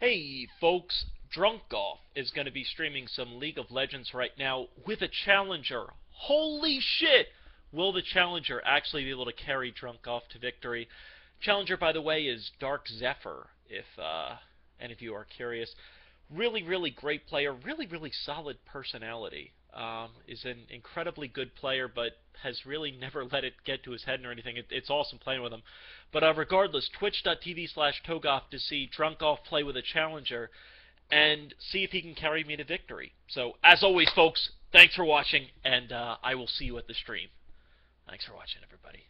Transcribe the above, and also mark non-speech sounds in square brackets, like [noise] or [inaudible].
Hey folks, Drunk Golf is going to be streaming some League of Legends right now with a challenger. Holy shit! Will the challenger actually be able to carry Drunkgoff to victory? Challenger, by the way, is Dark Zephyr, if uh, any of you are curious. Really, really great player, really, really solid personality. Um, is an incredibly good player, but has really never [laughs] let it get to his head or anything. It, it's awesome playing with him. But uh, regardless, twitch.tv slash Togoff to see Drunkgoff play with a challenger and see if he can carry me to victory. So, as always, folks, thanks for watching, and uh, I will see you at the stream. Thanks for watching, everybody.